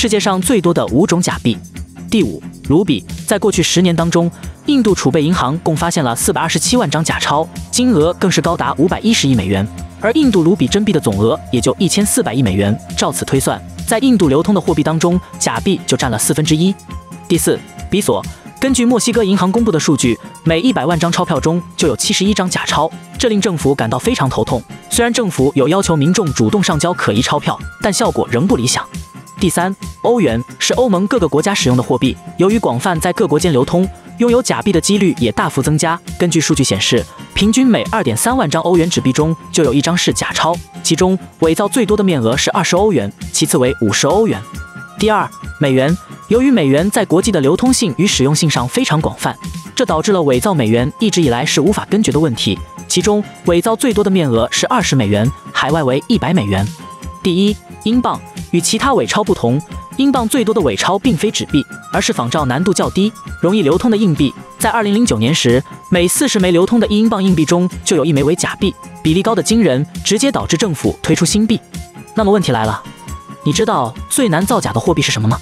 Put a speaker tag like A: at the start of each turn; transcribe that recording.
A: 世界上最多的五种假币。第五，卢比。在过去十年当中，印度储备银行共发现了四百二十七万张假钞，金额更是高达五百一十亿美元，而印度卢比真币的总额也就一千四百亿美元。照此推算，在印度流通的货币当中，假币就占了四分之一。第四，比索。根据墨西哥银行公布的数据，每一百万张钞票中就有七十一张假钞，这令政府感到非常头痛。虽然政府有要求民众主动上交可疑钞票，但效果仍不理想。第三，欧元是欧盟各个国家使用的货币，由于广泛在各国间流通，拥有假币的几率也大幅增加。根据数据显示，平均每二点三万张欧元纸币中就有一张是假钞，其中伪造最多的面额是二十欧元，其次为五十欧元。第二，美元。由于美元在国际的流通性与使用性上非常广泛，这导致了伪造美元一直以来是无法根绝的问题。其中伪造最多的面额是二十美元，海外为一百美元。第一，英镑与其他伪钞不同，英镑最多的伪钞并非纸币，而是仿照难度较低、容易流通的硬币。在二零零九年时，每四十枚流通的一英镑硬币中就有一枚为假币，比例高的惊人，直接导致政府推出新币。那么问题来了，你知道最难造假的货币是什么吗？